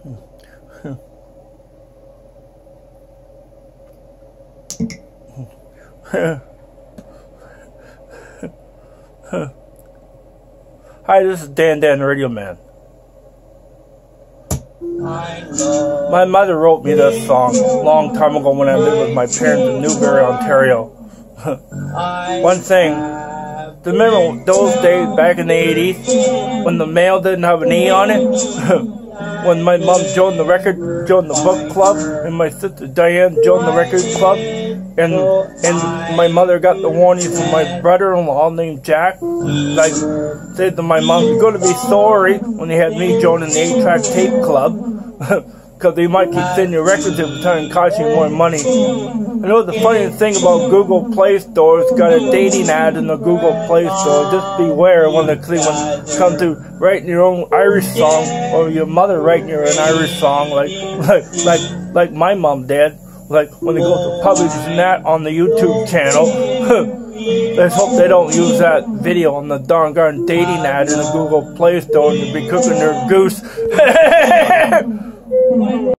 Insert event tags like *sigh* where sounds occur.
Hi, this is Dan Dan Radio Man. My mother wrote me this song a long time ago when I lived with my parents in Newbury, Ontario. *laughs* One thing, remember those days back in the 80s when the mail didn't have an E on it? *laughs* when my mom joined the record, joined the book club, and my sister Diane joined the record club, and and my mother got the warning from my brother-in-law named Jack, like said to my mom, "You're to be sorry when they had me joining the eight-track tape club." *laughs* because they might keep sending you records every time and cost you more money. I know the funniest thing about Google Play Store is got a dating ad in the Google Play Store. Just beware when they when come to writing your own Irish song or your mother writing your an Irish song like like like like my mom did. Like when they go to publishing that on the YouTube channel. *laughs* Let's hope they don't use that video on the darn garden dating ad in the Google Play Store and be cooking their goose. *laughs*